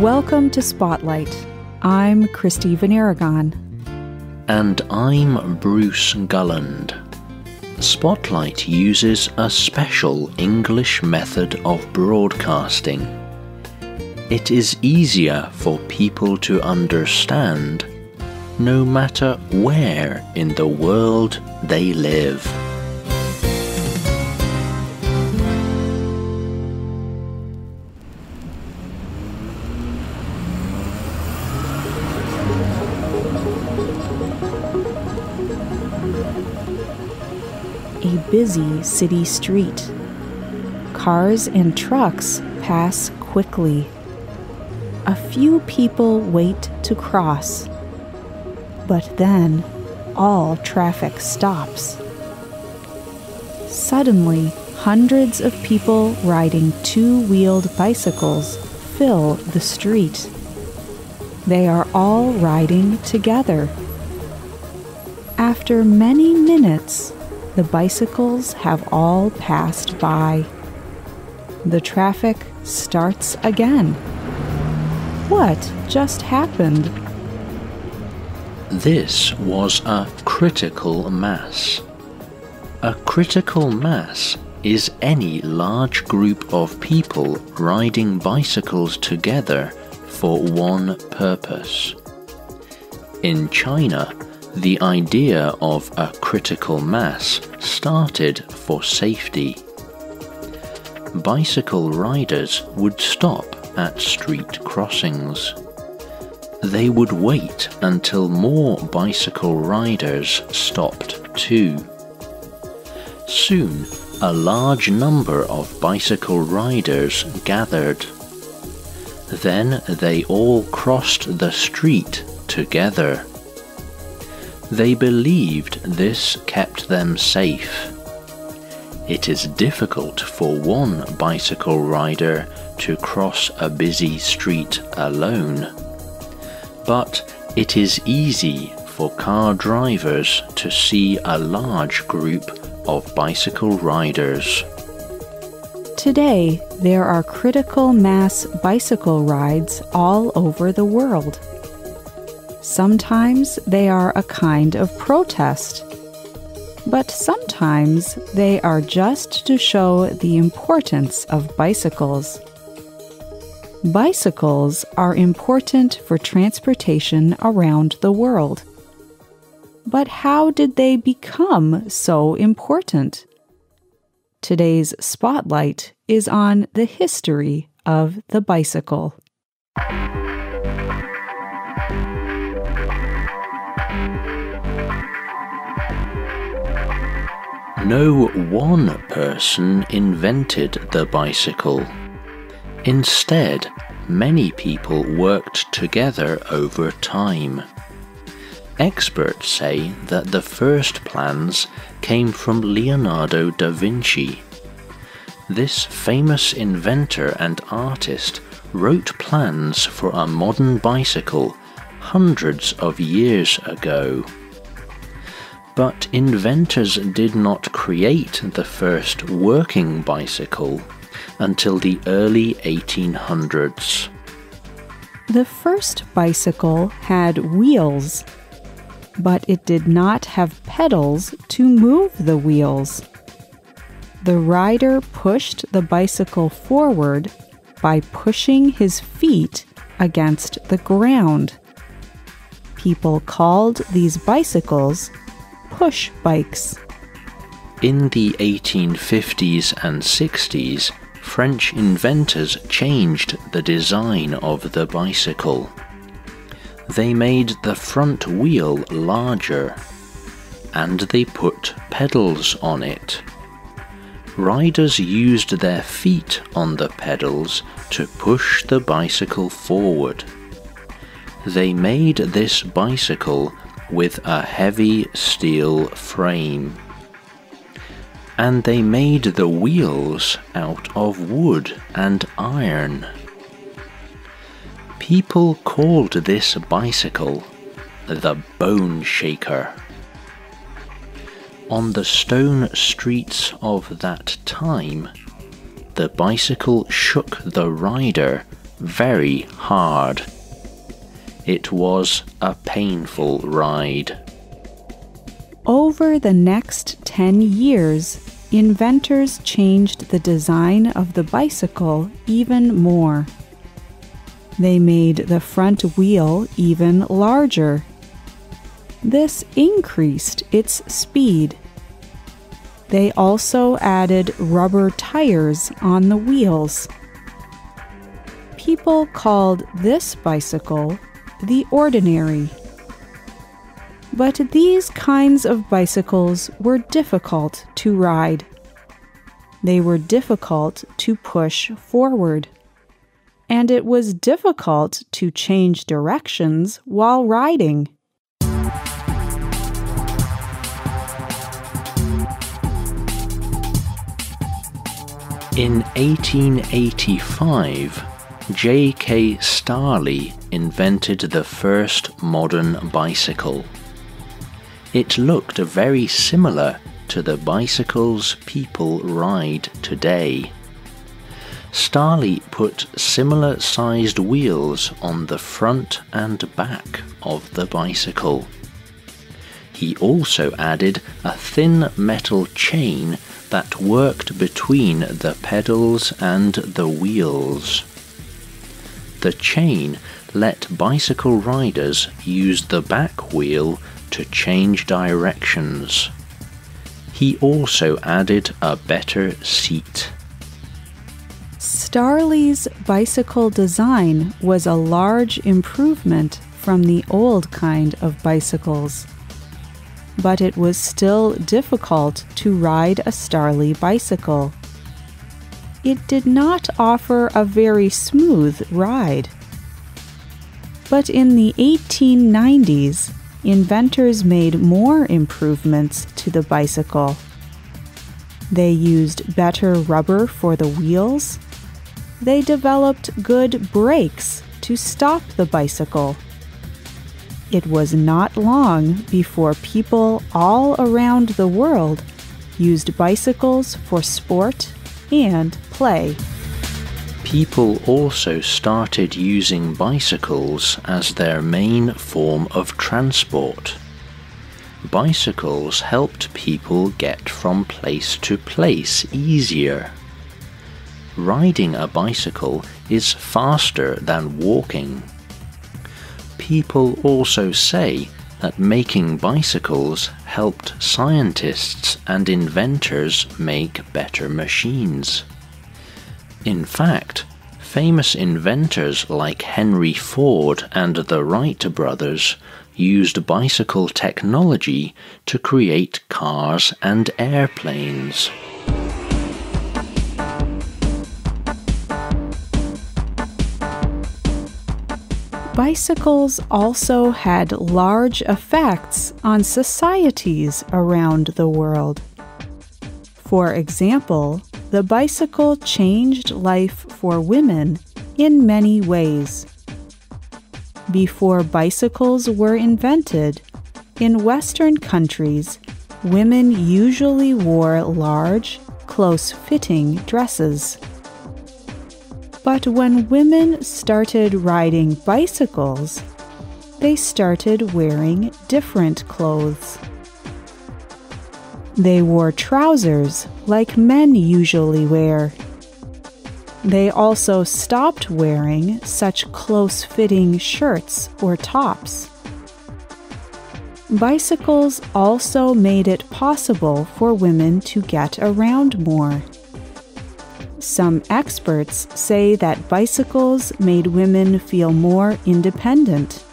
Welcome to Spotlight. I'm Christy VanArragon. And I'm Bruce Gulland. Spotlight uses a special English method of broadcasting. It is easier for people to understand no matter where in the world they live. Busy city street. Cars and trucks pass quickly. A few people wait to cross. But then all traffic stops. Suddenly, hundreds of people riding two wheeled bicycles fill the street. They are all riding together. After many minutes, the bicycles have all passed by. The traffic starts again. What just happened? This was a critical mass. A critical mass is any large group of people riding bicycles together for one purpose. In China, the idea of a critical mass started for safety. Bicycle riders would stop at street crossings. They would wait until more bicycle riders stopped too. Soon, a large number of bicycle riders gathered. Then they all crossed the street together. They believed this kept them safe. It is difficult for one bicycle rider to cross a busy street alone. But it is easy for car drivers to see a large group of bicycle riders. Today, there are critical mass bicycle rides all over the world. Sometimes they are a kind of protest, but sometimes they are just to show the importance of bicycles. Bicycles are important for transportation around the world. But how did they become so important? Today's spotlight is on the history of the bicycle. No one person invented the bicycle. Instead, many people worked together over time. Experts say that the first plans came from Leonardo da Vinci. This famous inventor and artist wrote plans for a modern bicycle hundreds of years ago. But inventors did not create the first working bicycle until the early 1800s. The first bicycle had wheels, but it did not have pedals to move the wheels. The rider pushed the bicycle forward by pushing his feet against the ground. People called these bicycles push bikes. In the 1850s and 60s, French inventors changed the design of the bicycle. They made the front wheel larger and they put pedals on it. Riders used their feet on the pedals to push the bicycle forward. They made this bicycle with a heavy steel frame. And they made the wheels out of wood and iron. People called this bicycle the Bone Shaker. On the stone streets of that time, the bicycle shook the rider very hard. It was a painful ride. Over the next 10 years, inventors changed the design of the bicycle even more. They made the front wheel even larger. This increased its speed. They also added rubber tires on the wheels. People called this bicycle the ordinary. But these kinds of bicycles were difficult to ride. They were difficult to push forward. And it was difficult to change directions while riding. In 1885, J.K. Starley invented the first modern bicycle. It looked very similar to the bicycles people ride today. Starley put similar sized wheels on the front and back of the bicycle. He also added a thin metal chain that worked between the pedals and the wheels. The chain let bicycle riders use the back wheel to change directions. He also added a better seat. Starley's bicycle design was a large improvement from the old kind of bicycles. But it was still difficult to ride a Starley bicycle. It did not offer a very smooth ride. But in the 1890s, inventors made more improvements to the bicycle. They used better rubber for the wheels. They developed good brakes to stop the bicycle. It was not long before people all around the world used bicycles for sport and play. People also started using bicycles as their main form of transport. Bicycles helped people get from place to place easier. Riding a bicycle is faster than walking. People also say that making bicycles helped scientists and inventors make better machines. In fact, famous inventors like Henry Ford and the Wright brothers used bicycle technology to create cars and airplanes. Bicycles also had large effects on societies around the world. For example, the bicycle changed life for women in many ways. Before bicycles were invented, in Western countries, women usually wore large, close fitting dresses. But when women started riding bicycles, they started wearing different clothes. They wore trousers like men usually wear. They also stopped wearing such close fitting shirts or tops. Bicycles also made it possible for women to get around more. Some experts say that bicycles made women feel more independent.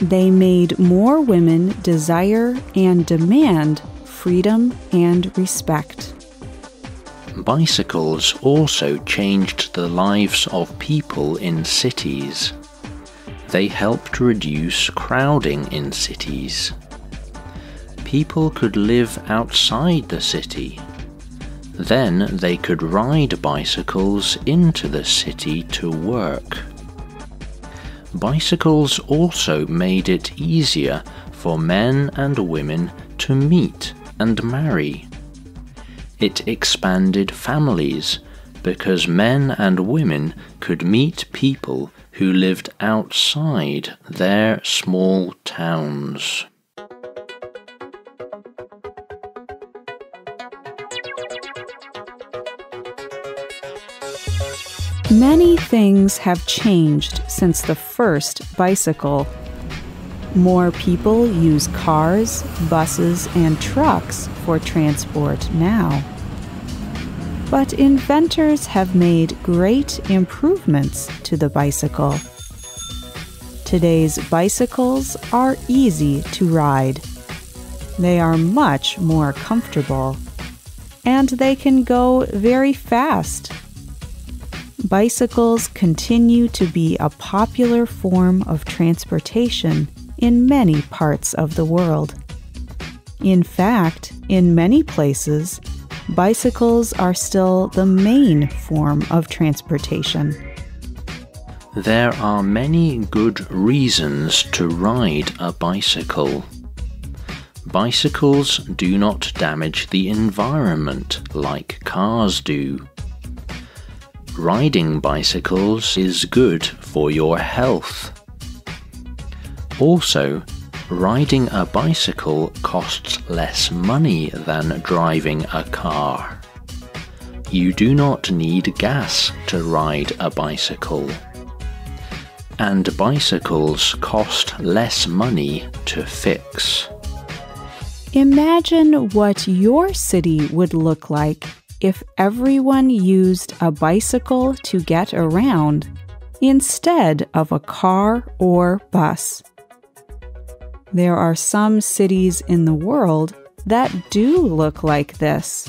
They made more women desire and demand freedom and respect. Bicycles also changed the lives of people in cities. They helped reduce crowding in cities. People could live outside the city. Then they could ride bicycles into the city to work. Bicycles also made it easier for men and women to meet and marry. It expanded families, because men and women could meet people who lived outside their small towns. Many things have changed since the first bicycle. More people use cars, buses, and trucks for transport now. But inventors have made great improvements to the bicycle. Today's bicycles are easy to ride. They are much more comfortable. And they can go very fast bicycles continue to be a popular form of transportation in many parts of the world. In fact, in many places, bicycles are still the main form of transportation. There are many good reasons to ride a bicycle. Bicycles do not damage the environment like cars do. Riding bicycles is good for your health. Also, riding a bicycle costs less money than driving a car. You do not need gas to ride a bicycle. And bicycles cost less money to fix. Imagine what your city would look like if everyone used a bicycle to get around instead of a car or bus. There are some cities in the world that do look like this.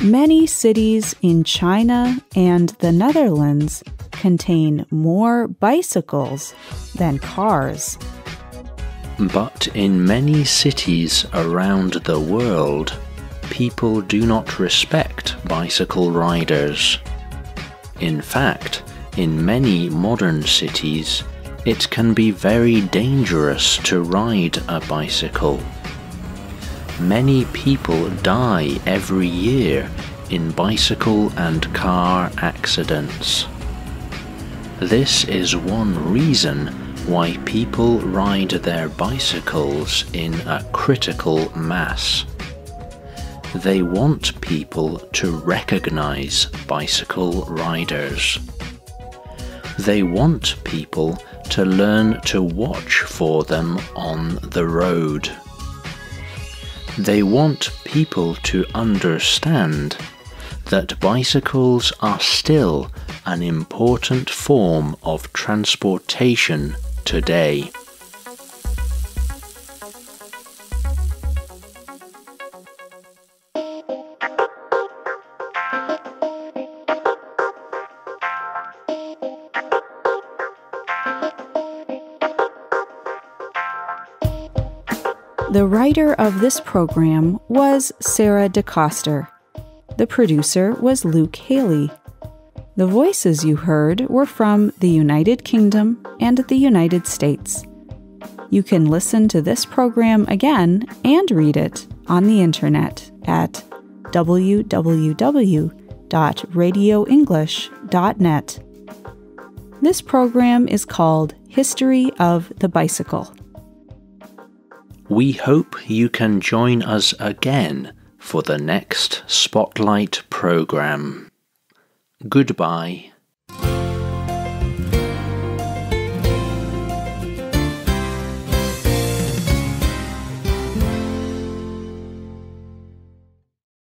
Many cities in China and the Netherlands contain more bicycles than cars. But in many cities around the world, people do not respect bicycle riders. In fact, in many modern cities, it can be very dangerous to ride a bicycle. Many people die every year in bicycle and car accidents. This is one reason why people ride their bicycles in a critical mass. They want people to recognize bicycle riders. They want people to learn to watch for them on the road. They want people to understand that bicycles are still an important form of transportation today. The writer of this program was Sarah DeCoster. The producer was Luke Haley. The voices you heard were from the United Kingdom and the United States. You can listen to this program again and read it on the internet at www.radioenglish.net. This program is called History of the Bicycle. We hope you can join us again for the next Spotlight program. Goodbye.